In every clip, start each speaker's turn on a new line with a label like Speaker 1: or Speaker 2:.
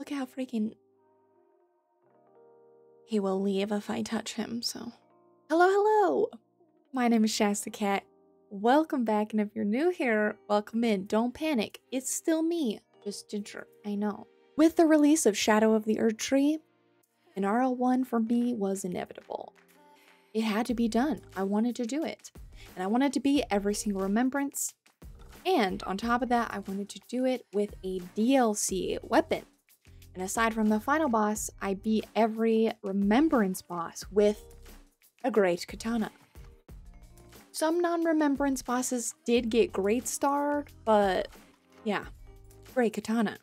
Speaker 1: Look how freaking. He will leave if I touch him, so. Hello, hello! My name is ShastaKat. Welcome back, and if you're new here, welcome in. Don't panic, it's still me, just Ginger, I know. With the release of Shadow of the Erdtree, an RL1 for me was inevitable. It had to be done. I wanted to do it. And I wanted to be every single remembrance. And on top of that, I wanted to do it with a DLC weapon. And aside from the final boss, I beat every remembrance boss with a great katana. Some non remembrance bosses did get great starred, but yeah, great katana.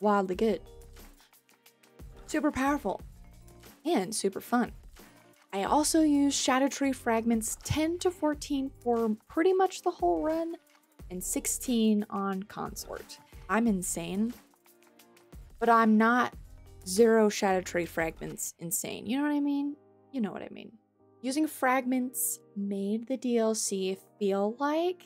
Speaker 1: Wildly good. Super powerful. And super fun. I also used Scadutree fragments 10 to 14 for pretty much the whole run, and 16 on Consort. I'm insane, but I'm not zero Scadutree fragments insane. You know what I mean? You know what I mean. Using fragments made the DLC feel like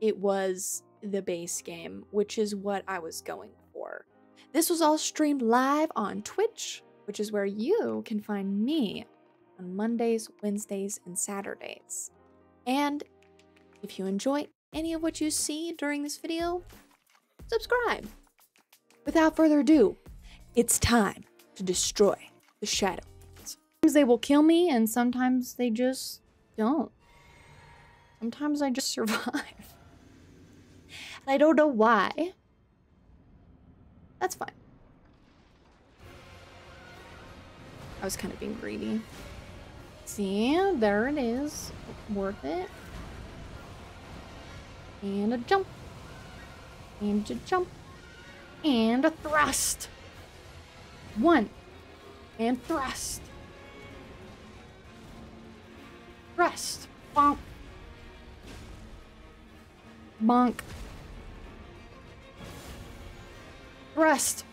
Speaker 1: it was the base game, which is what I was going for. This was all streamed live on Twitch, which is where you can find me on Mondays, Wednesdays, and Saturdays. And if you enjoy any of what you see during this video, subscribe. Without further ado, it's time to destroy the Shadow Sometimes they will kill me, and sometimes they just don't. Sometimes I just survive. And I don't know why. That's fine. I was kind of being greedy. See, there it is. Worth it. And a jump. And a jump. And a thrust. One. And thrust. Thrust. Bonk. Bonk. Thrust.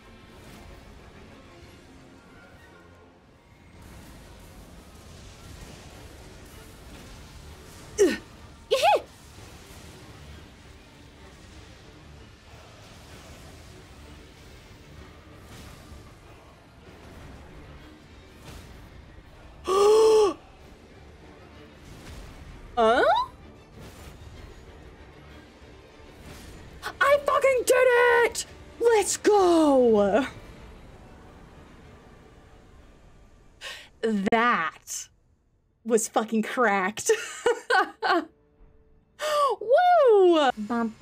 Speaker 1: Was fucking cracked. Woo! Bum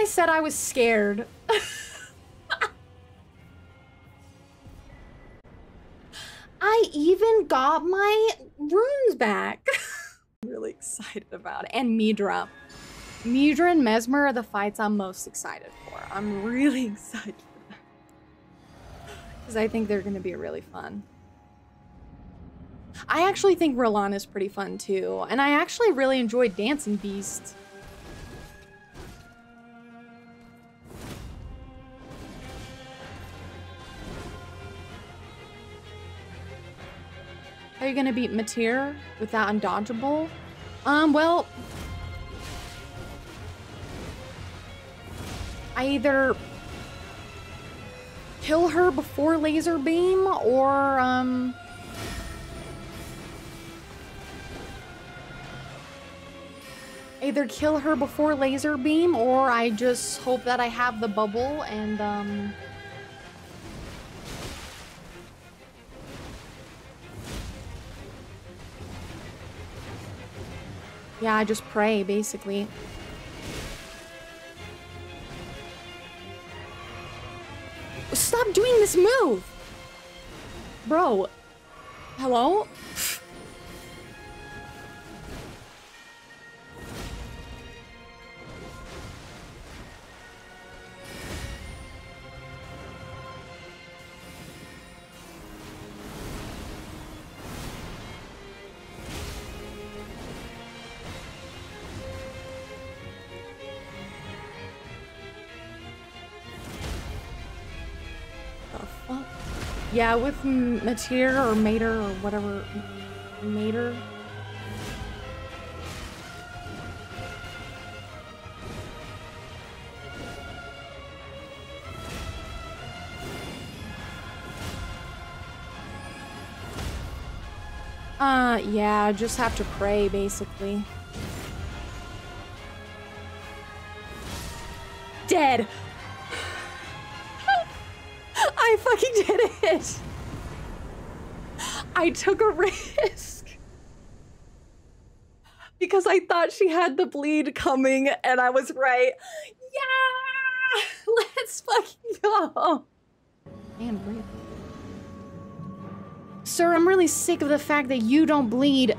Speaker 1: I said I was scared. I even got my runes back. I'm really excited about it. And Midra. Midra and Messmer are the fights I'm most excited for. I'm really excited. Because I think they're going to be really fun. I actually think Rolan is pretty fun too. And I actually really enjoyed Dancing Beast. You gonna beat Metyr without undodgeable? Um, well... I either kill her before laser beam or, um... Either kill her before laser beam or I just hope that I have the bubble and, um... Yeah, I just pray, basically. Stop doing this move! Bro. Hello? Yeah, with Mater or Mater or whatever. Mater. Uh, yeah, just have to pray, basically. Dead! I fucking did it! I took a risk. Because I thought she had the bleed coming and I was right. Yeah! Let's fucking go! Man, breathe. Sir, I'm really sick of the fact that you don't bleed.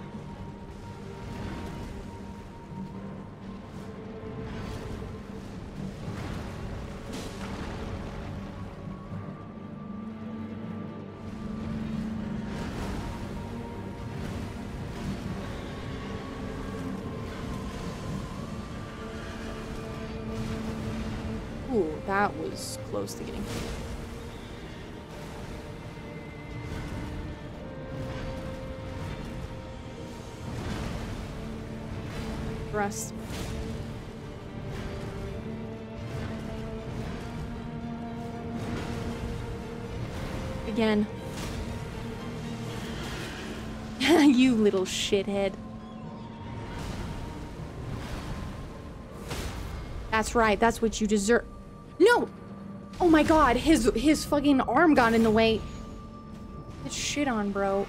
Speaker 1: Was close to getting hit. Again. you little shithead. That's right, that's what you deserve. No! Oh my god, his his fucking arm got in the way. Get shit on, bro.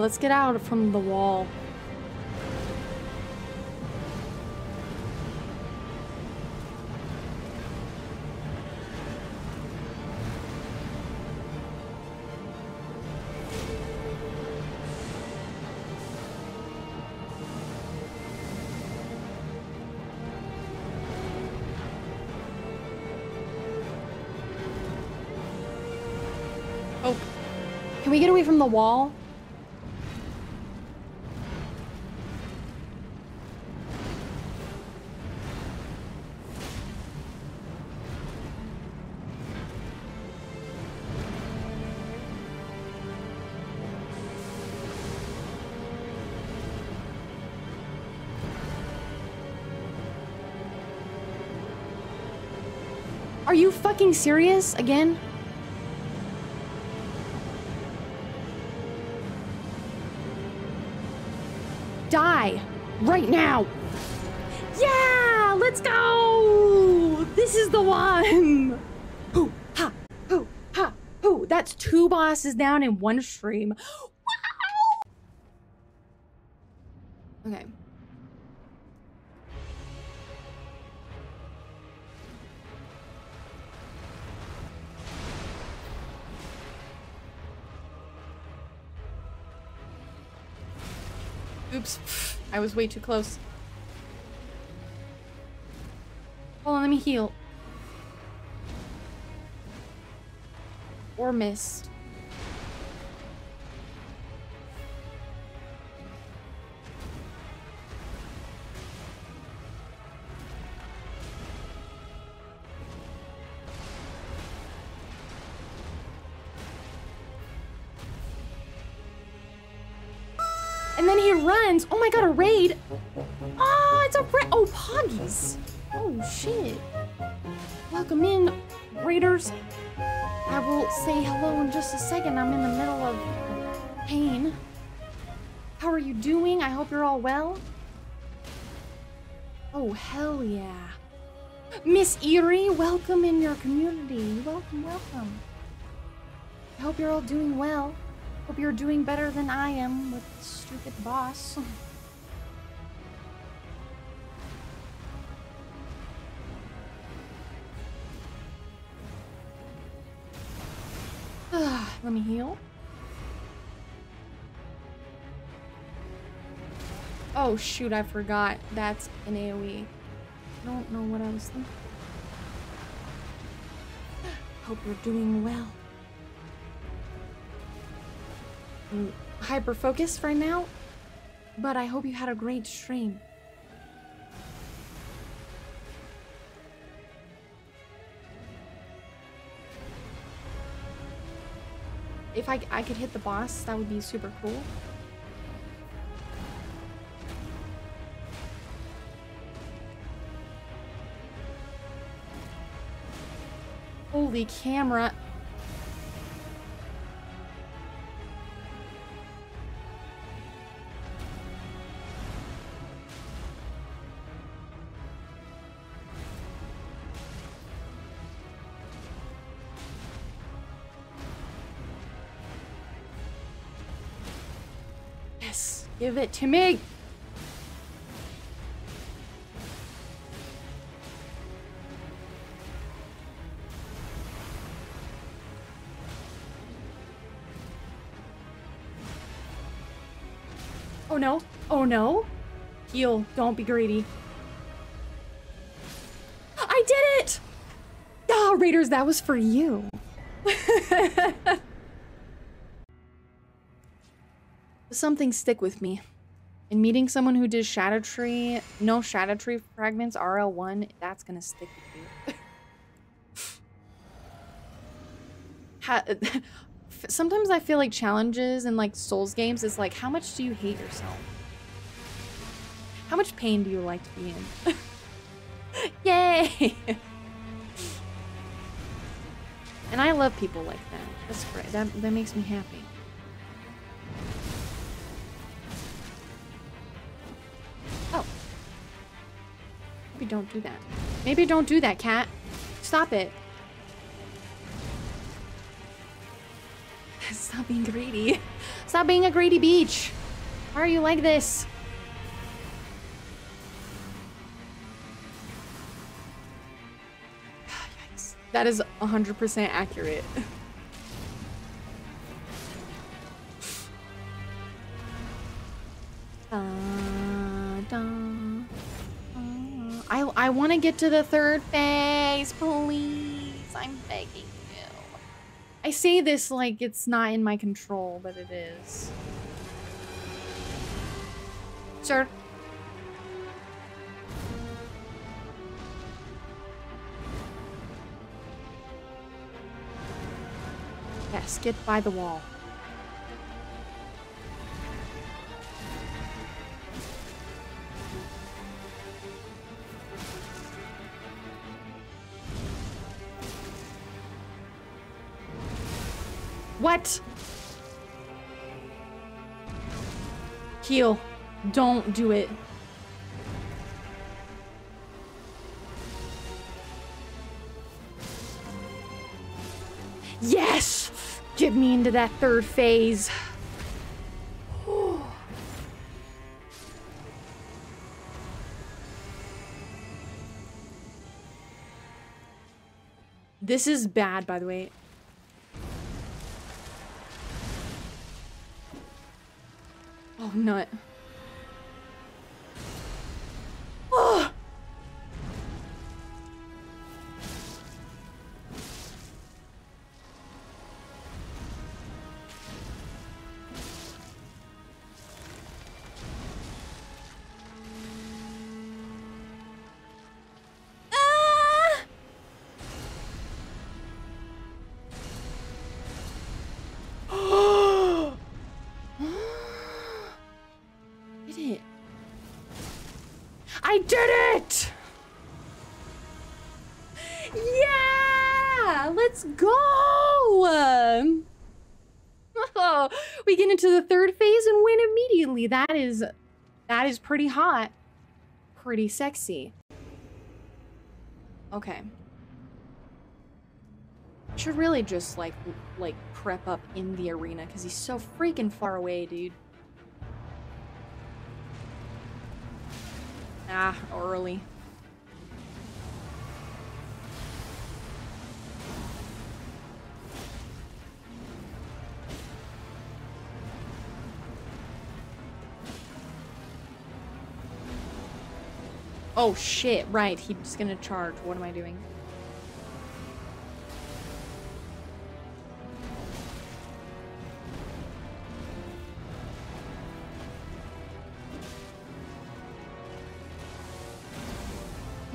Speaker 1: Let's get out from the wall. Oh, can we get away from the wall? Are you fucking serious again? Die right now. Yeah, let's go. This is the one. Hoo, ha, hoo, ha, hoo. That's two bosses down in one stream. I was way too close. Hold on, let me heal. Or missed. Raid. Ah, it's a raid. Oh, Poggies. Oh, shit. Welcome in, raiders. I will say hello in just a second. I'm in the middle of pain. How are you doing? I hope you're all well. Oh, hell yeah. Miss Erie, welcome in your community. Welcome, welcome. I hope you're all doing well. Hope you're doing better than I am with stupid boss. Let me heal. Oh shoot, I forgot. That's an AoE. I don't know what I was thinking. Hope you're doing well. Hyper focused right now, but I hope you had a great stream. If I, I could hit the boss, that would be super cool. Holy camera. Give it to me. Oh no. Oh no. Heal. Don't be greedy. I did it! Ah, Raiders, that was for you. Something stick with me. And meeting someone who did Scadutree, no Scadutree fragments, RL1, that's gonna stick with you. sometimes I feel like challenges and like Souls games is like, how much do you hate yourself? How much pain do you like to be in? Yay! and I love people like that. That's great. That, that makes me happy. Don't do that. Maybe don't do that, cat. Stop it. Stop being greedy. Stop being a greedy beach. Why are you like this? That is 100% accurate. get to the third phase, please. I'm begging. You. I say this like it's not in my control, but it is. Sir. Yes, get by the wall. Heal. Don't do it. Yes! Get me into that third phase. this is bad, by the way. Oh, I did it! Yeah! Let's go! Oh, we get into the third phase and win immediately. That is, that is pretty hot. Pretty sexy. Okay. Should really just like, like prep up in the arena because he's so freaking far away, dude. early. Oh shit, right, he's gonna charge. What am I doing?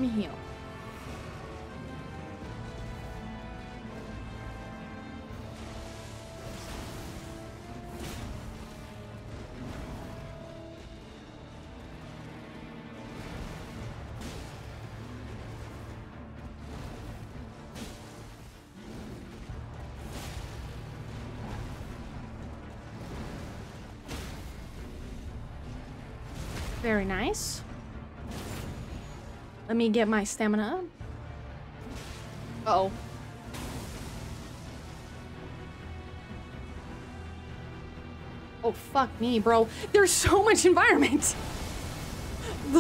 Speaker 1: Me heal. Very nice. Let me get my stamina. Uh oh. Oh, fuck me, bro. There's so much environment.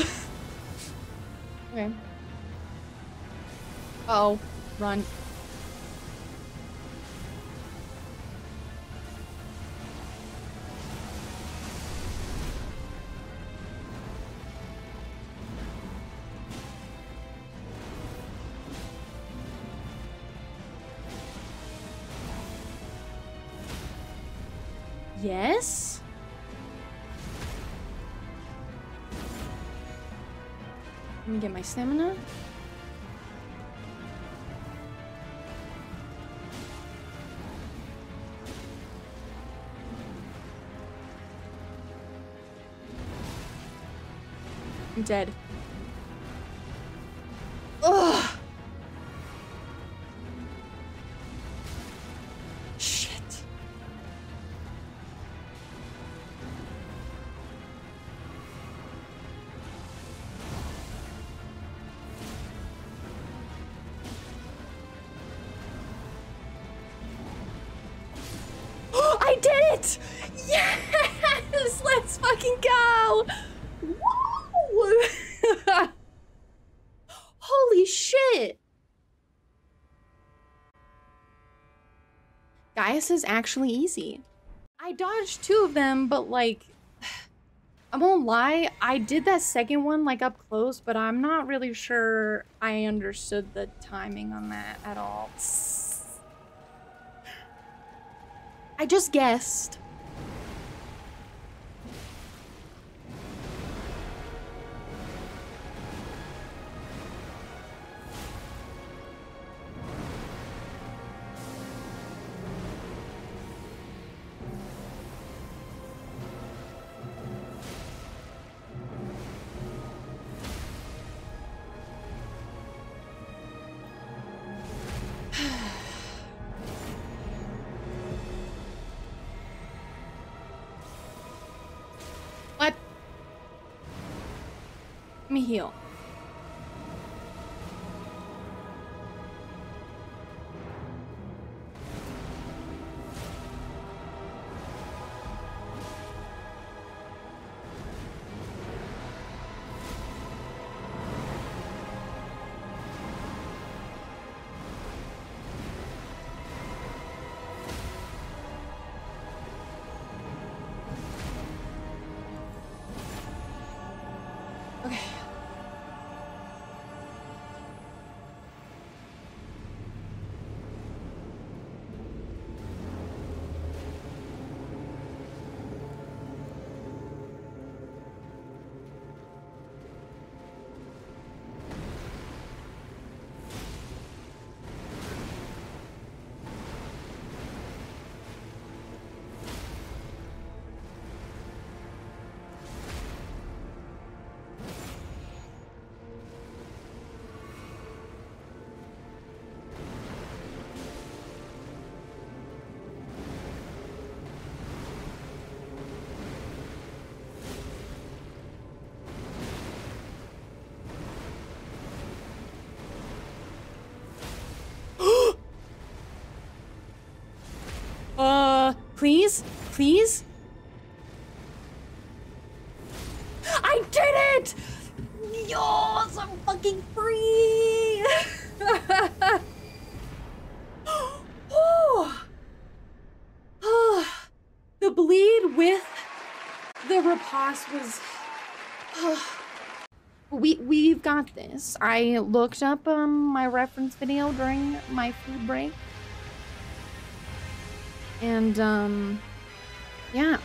Speaker 1: okay. Uh oh. Run. Stamina. I'm dead. Gaius is actually easy. I dodged two of them, but like, I won't lie, I did that second one like up close, but I'm not really sure I understood the timing on that at all. I just guessed. Me heal. Please? Please? I did it! Yes, I'm fucking free! Whew. the bleed with the riposte was... We we've got this. I looked up um my reference video during my food break. And um yeah.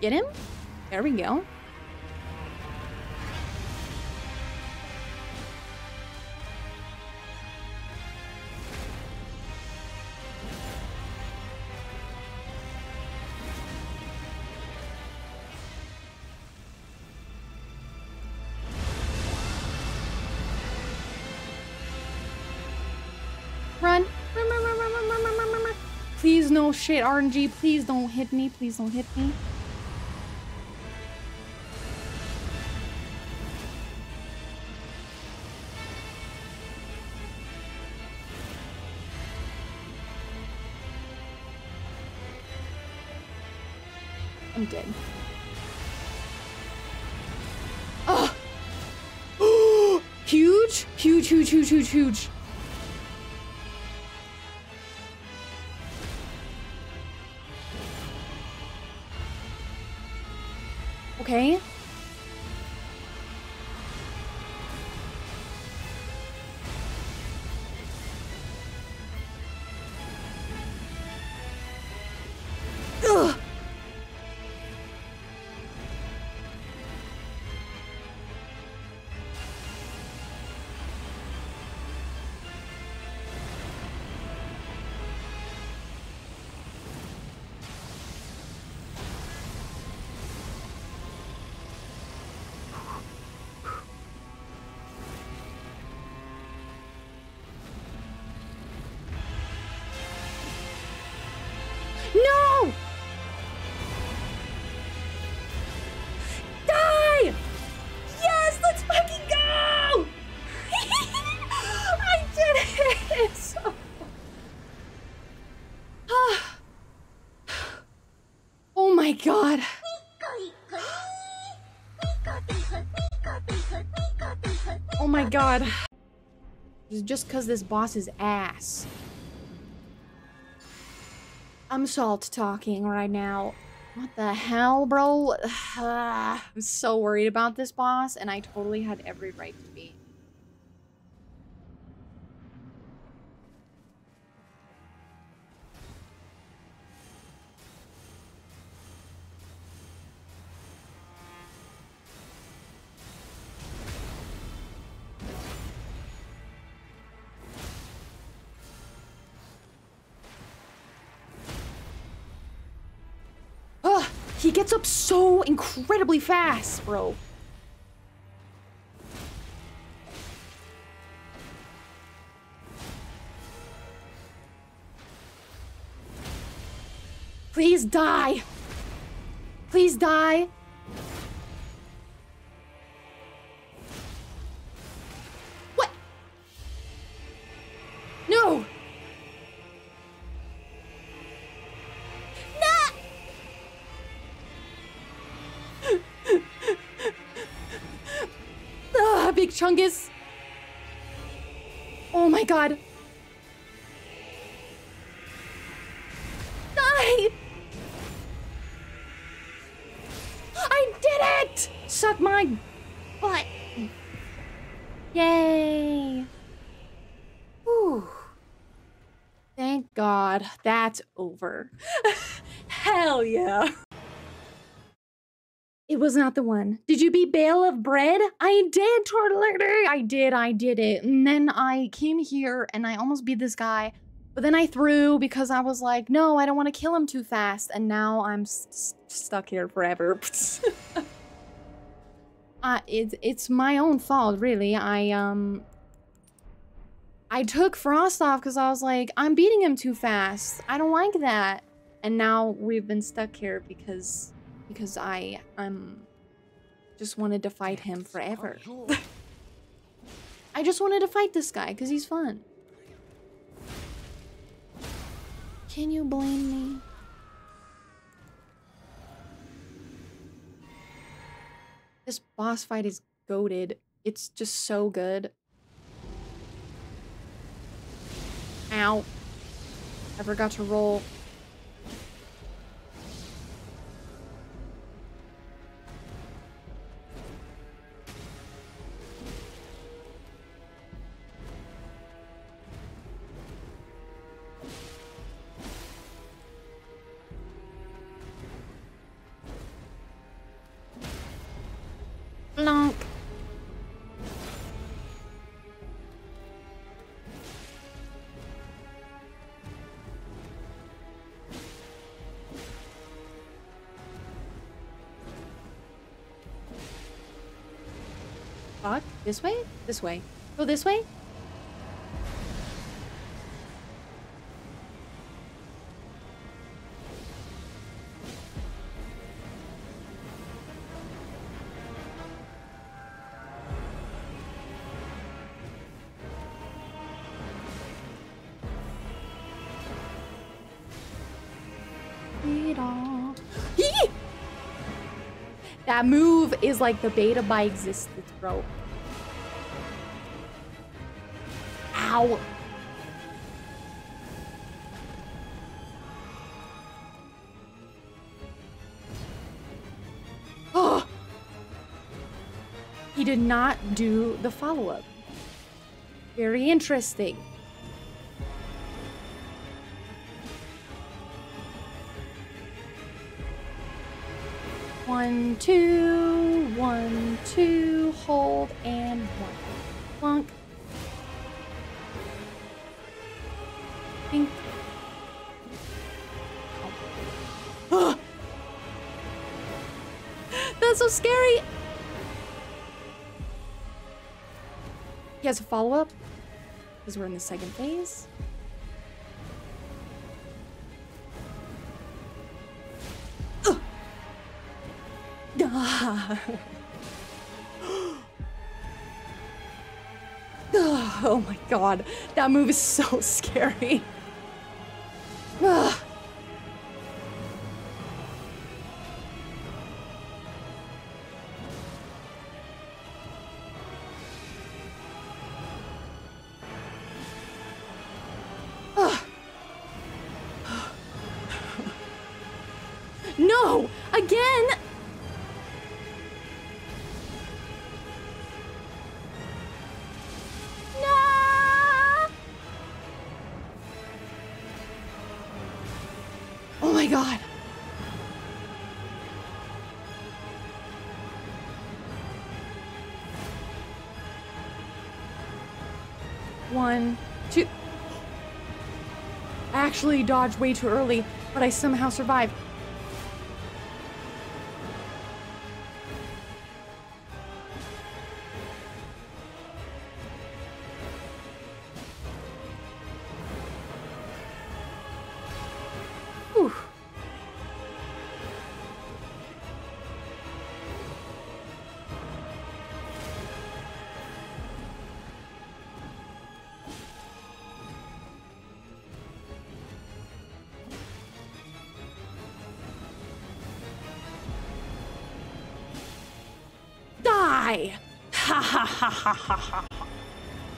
Speaker 1: Get him? There we go. Run. Please, no shit, RNG. Please don't hit me. Please don't hit me. Huge, huge, huge, huge, No! Die! Yes, let's fucking go! I did it! Oh my god. Oh my god. Just because this boss is ass. I'm salt talking right now. What the hell, bro? I'm so worried about this boss, and I totally had every right to he gets up so incredibly fast, bro. Please die. Please die. Chungus. Oh my god. Die! I did it! Suck my butt. Yay. Whew. Thank God that's over. Hell yeah. Was not the one. Did you beat Bayle of Bread? I did, Tortellini. I did, I did it. And then I came here and I almost beat this guy. But then I threw because I was like, no, I don't want to kill him too fast. And now I'm stuck here forever. uh, it's, it's my own fault, really. I, um... I took Frost off because I was like, I'm beating him too fast. I don't like that. And now we've been stuck here because... Because I, um... Just wanted to fight him forever. I just wanted to fight this guy because he's fun. Can you blame me? This boss fight is goaded. It's just so good. Ow. I forgot to roll. This way? This way. Go this way? That move is like the beta by existence, bro. Oh! He did not do the follow-up. Very interesting. One, two, one, two, hold, and one. Plunk. Scary! He has a follow-up? Because we're in the second phase. oh my god, that move is so scary. Actually dodged way too early, but I somehow survived.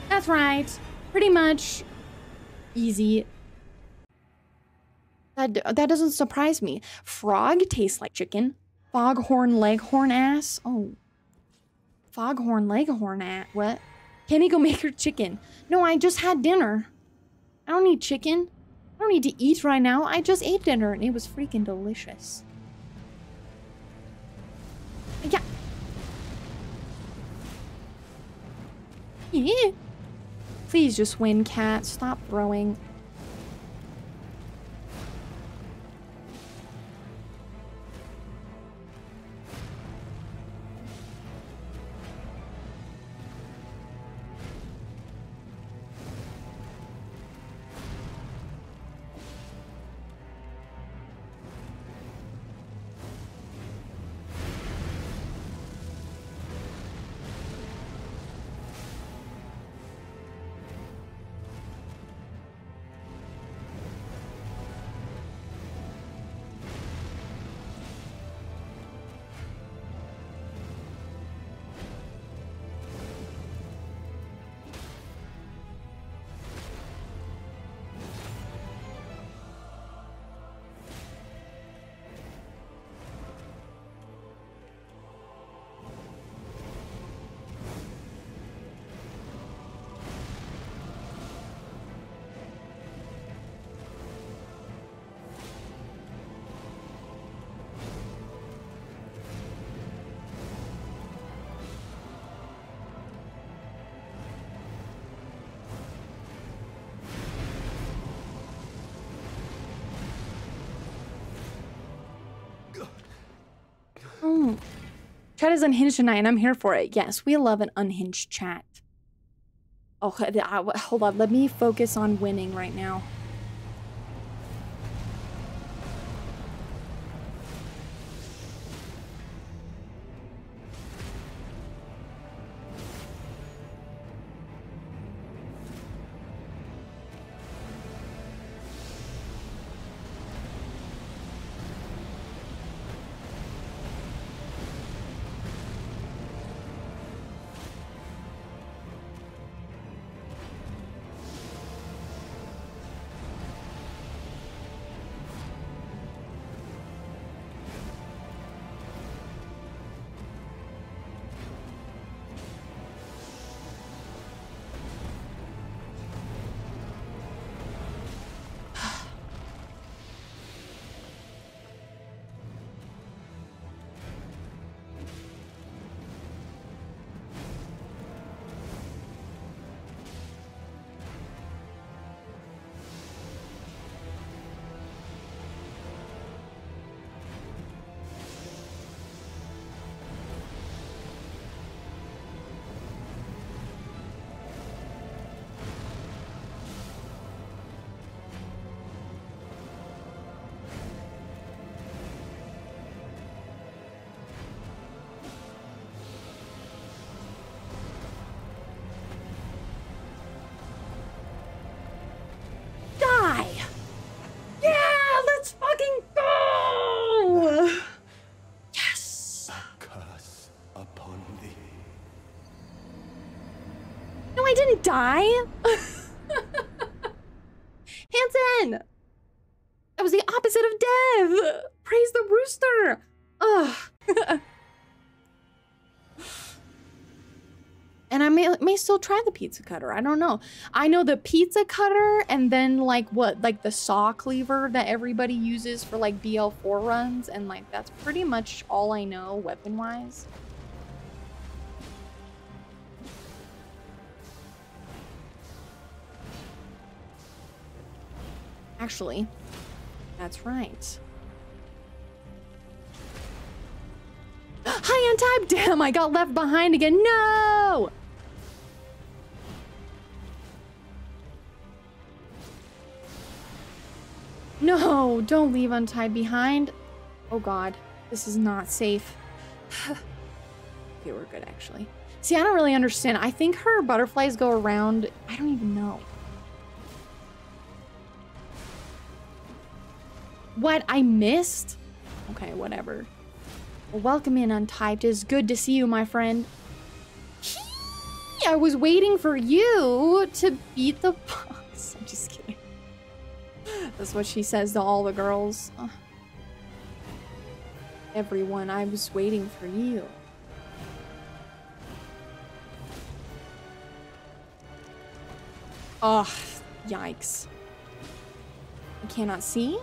Speaker 1: That's right. Pretty much easy. That, that doesn't surprise me. Frog tastes like chicken. Foghorn leghorn ass. Oh. Foghorn leghorn ass. What? Can he go make her chicken? No, I just had dinner. I don't need chicken. I don't need to eat right now. I just ate dinner and it was freaking delicious. Please just win, cat. Stop throwing. Chat is unhinged tonight, and I'm here for it. Yes, we love an unhinged chat. Oh, hold on. Let me focus on winning right now. Die? Hanson! That was the opposite of Dev! Praise the rooster! Ugh. and I may, may still try the pizza cutter. I don't know. I know the pizza cutter and then like what, like the saw cleaver that everybody uses for like BL4 runs. And like that's pretty much all I know weapon wise. Actually, that's right. Hi, Untype! Damn, I got left behind again. No! No, don't leave untied behind. Oh god, this is not safe. okay, we're good actually. See, I don't really understand. I think her butterflies go around. I don't even know. What? I missed? Okay, whatever. Well, welcome in, Untyped. It's good to see you, my friend. I was waiting for you to beat the box. I'm just kidding. That's what she says to all the girls. Everyone, I was waiting for you. Ugh, yikes. I cannot see?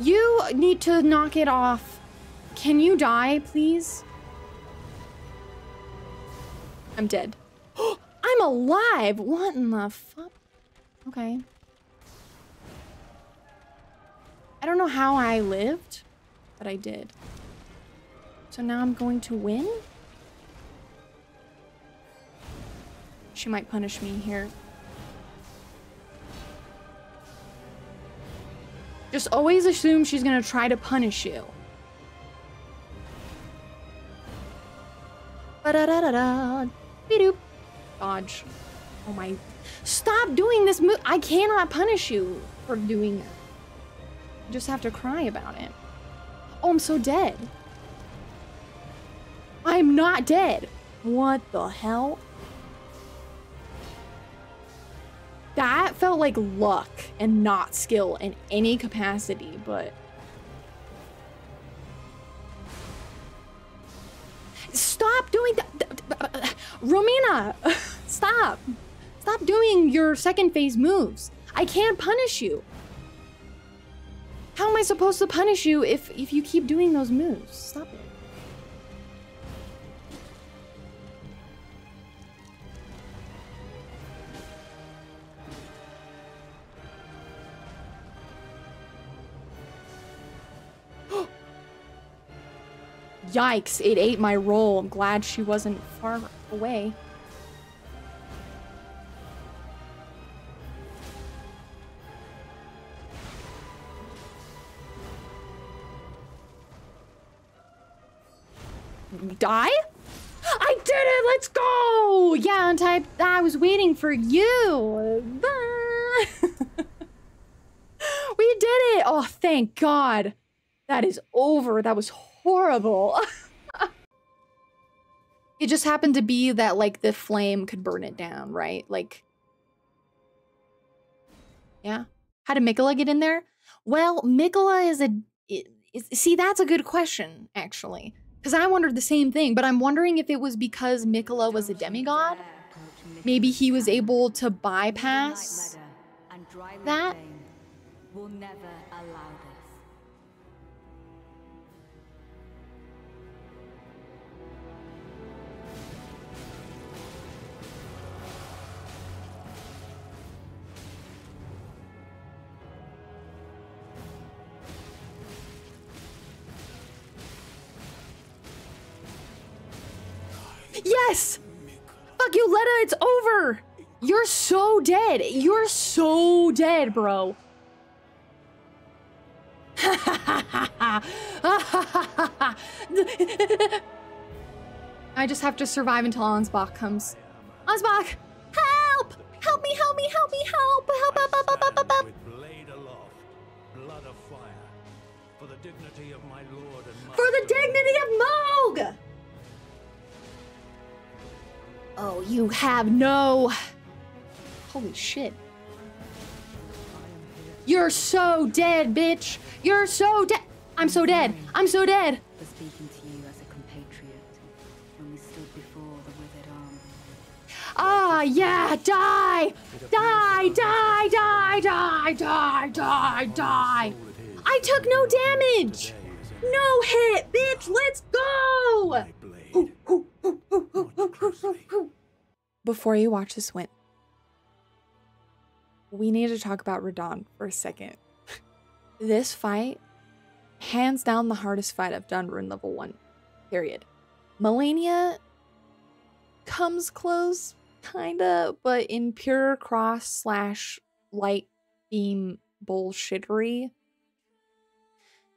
Speaker 1: You need to knock it off. Can you die, please? I'm dead. I'm alive! What in the fuck? Okay. I don't know how I lived, but I did. So now I'm going to win? She might punish me here. Just always assume she's gonna try to punish you. Da da da da. Dodge. Oh my. Stop doing this move. I cannot punish you for doing it. You just have to cry about it. Oh, I'm so dead. I'm not dead. What the hell? That felt like luck and not skill in any capacity, but... Stop doing that! Uh, Romina! Stop! Stop doing your second phase moves. I can't punish you. How am I supposed to punish you if, if you keep doing those moves? Stop it. Yikes, it ate my roll. I'm glad she wasn't far away. Die? I did it! Let's go! Yeah, type. I was waiting for you. we did it! Oh, thank God. That is over. That was horrible. it just happened to be that, like, the flame could burn it down, right? Like, yeah. How did Miquella get in there? Well, Miquella is a. Is, see, that's a good question, actually. Because I wondered the same thing, but I'm wondering if it was because Miquella was a demigod. Maybe he was able to bypass that. Yes! Fuck you, Leda, it's over! You're so dead. You're so dead, bro. I just have to survive until Ansbach comes. Ansbach! Help! Help me, help me, help me, help! Help, help, help, help, help, help! With blade aloft, fire, for the dignity of my lord and For the dignity of Mohg! Oh, you have no... Holy shit. You're so dead, bitch! You're so dead! I'm so dead! I'm so dead! speaking to you as a compatriot when we stood before the withered army. Ah, yeah! Die! Die! Die! Die! Die! Die! Die! Die! I took no damage! No hit, bitch! Let's go! Before you watch this win, we need to talk about Radahn for a second. this fight, hands down the hardest fight I've done rune level 1, period. Malenia comes close, kinda, but in pure cross slash light beam bullshittery.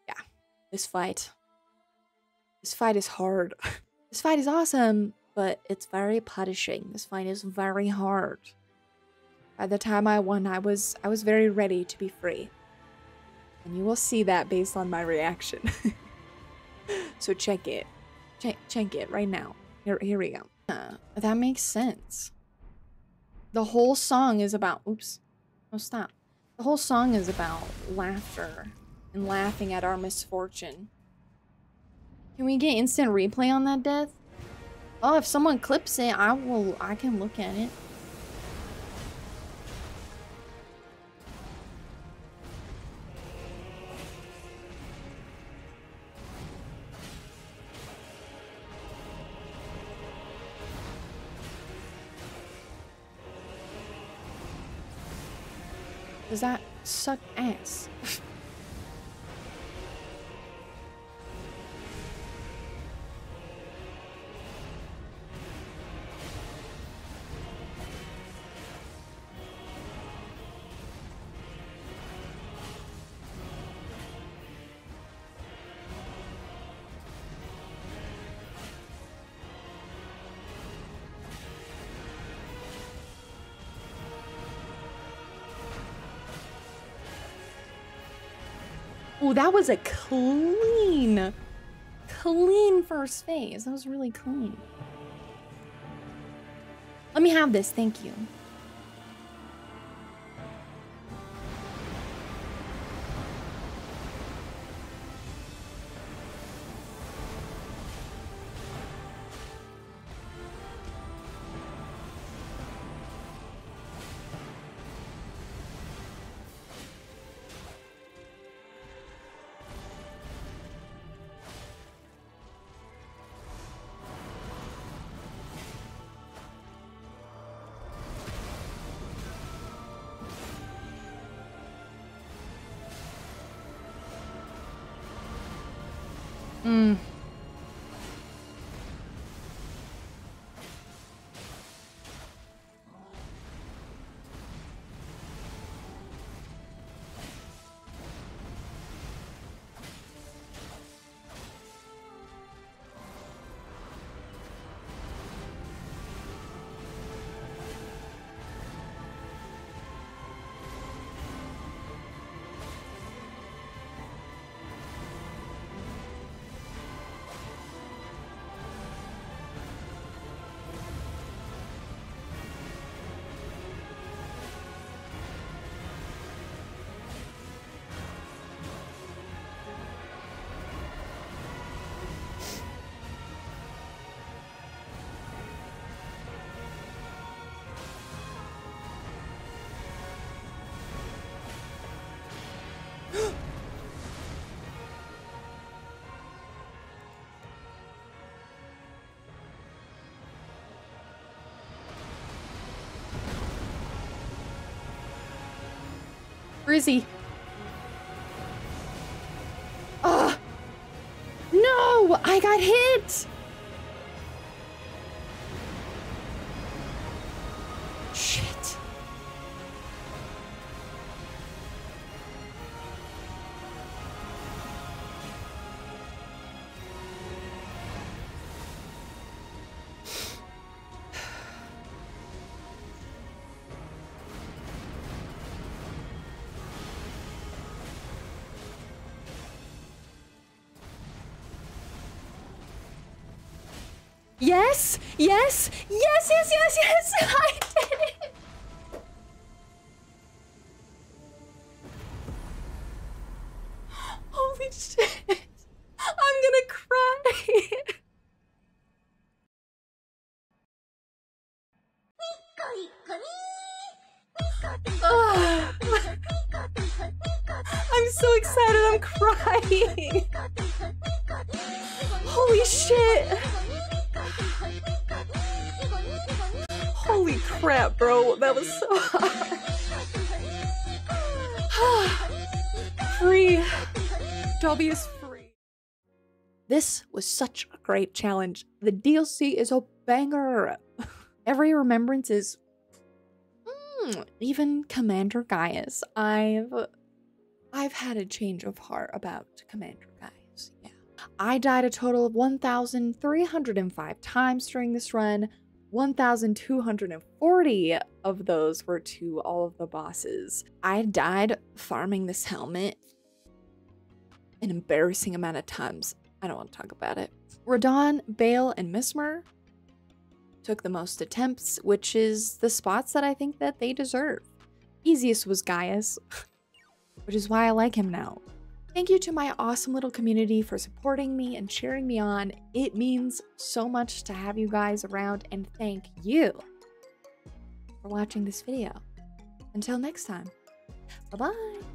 Speaker 1: Yeah, this fight. This fight is hard. This fight is awesome, but it's very punishing. This fight is very hard. By the time I won, I was I was very ready to be free. And you will see that based on my reaction. so check it. Check check it right now. Here here we go. Uh, that makes sense. The whole song is about oops. Oh stop. The whole song is about laughter and laughing at our misfortune. Can we get instant replay on that death? Oh, if someone clips it, I will, I can look at it. Does that suck ass? that was a clean, clean first phase. That was really clean. Let me have this, thank you. Grizzy. Ah! No! I got hit! Yes, yes, yes, yes, yes, I did it. Holy shit. I'm gonna cry. I'm so excited, I'm crying. Holy shit. Holy crap, bro. That was so hard. free. Dobby is free. This was such a great challenge. The DLC is a banger. Every remembrance is mm, even Commander Gaius. I've I've had a change of heart about Commander Gaius. Yeah. I died a total of 1,305 times during this run. 1,240 of those were to all of the bosses. I died farming this helmet an embarrassing amount of times. I don't want to talk about it. Radahn, Bayle, and Messmer took the most attempts, which is the spots that I think that they deserve. Easiest was Gaius, which is why I like him now. Thank you to my awesome little community for supporting me and cheering me on. It means so much to have you guys around, and thank you for watching this video. Until next time, bye bye.